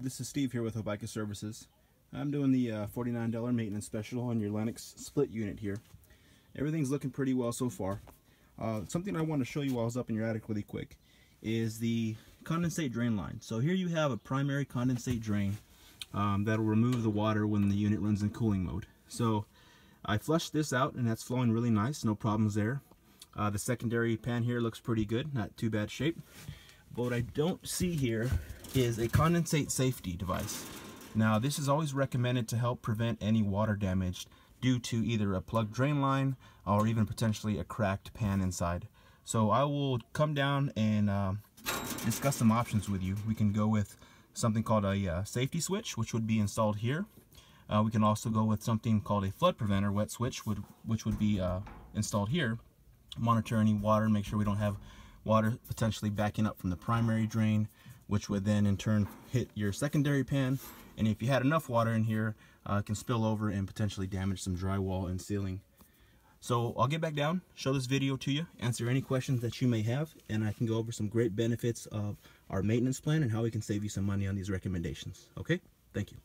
this is Steve here with Hobaica Services. I'm doing the uh, $49 maintenance special on your Lennox split unit here. Everything's looking pretty well so far. Uh, something I want to show you while I was up in your attic really quick is the condensate drain line. So here you have a primary condensate drain um, that'll remove the water when the unit runs in cooling mode. So I flushed this out and that's flowing really nice, no problems there. Uh, the secondary pan here looks pretty good, not too bad shape. But what I don't see here is a condensate safety device. Now this is always recommended to help prevent any water damage due to either a plugged drain line or even potentially a cracked pan inside. So I will come down and uh, discuss some options with you. We can go with something called a uh, safety switch, which would be installed here. Uh, we can also go with something called a flood preventer wet switch, would, which would be uh, installed here. Monitor any water, make sure we don't have water potentially backing up from the primary drain, which would then in turn hit your secondary pan. And if you had enough water in here, uh, can spill over and potentially damage some drywall and ceiling. So I'll get back down, show this video to you, answer any questions that you may have, and I can go over some great benefits of our maintenance plan and how we can save you some money on these recommendations. Okay? Thank you.